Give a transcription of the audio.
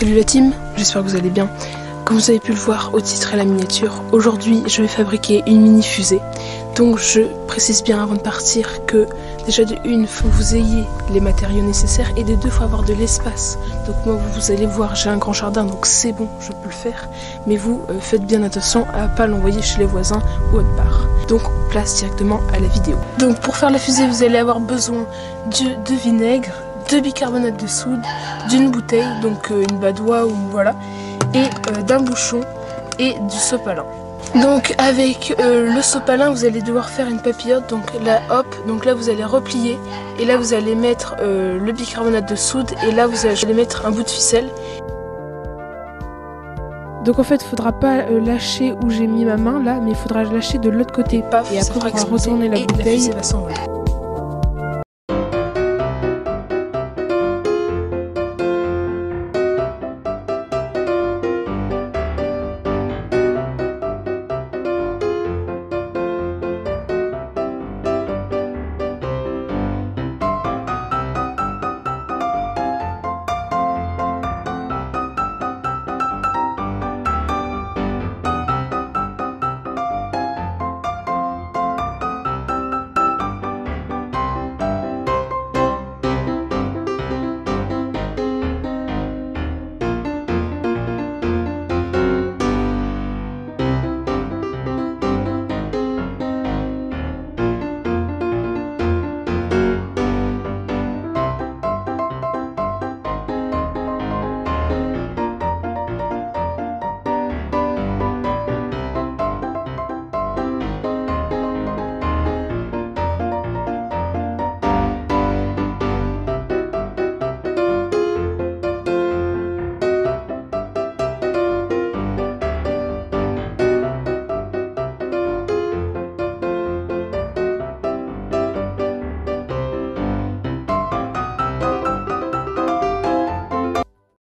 Salut la team, j'espère que vous allez bien. Comme vous avez pu le voir au titre et la miniature, aujourd'hui je vais fabriquer une mini fusée. Donc je précise bien avant de partir que déjà de une, faut que vous ayez les matériaux nécessaires et de deux, faut avoir de l'espace. Donc moi vous allez voir, j'ai un grand jardin donc c'est bon, je peux le faire. Mais vous euh, faites bien attention à pas l'envoyer chez les voisins ou autre part. Donc on place directement à la vidéo. Donc pour faire la fusée, vous allez avoir besoin de vinaigre, de bicarbonate de soude, d'une bouteille, donc euh, une badoie ou voilà, et euh, d'un bouchon et du sopalin. Donc avec euh, le sopalin, vous allez devoir faire une papillote. Donc là, hop, donc là vous allez replier et là vous allez mettre le bicarbonate de soude et là vous allez mettre un bout de ficelle. Donc en fait, il faudra pas lâcher où j'ai mis ma main là, mais il faudra lâcher de l'autre côté. Paf, et après, on va retourner la bouteille. La.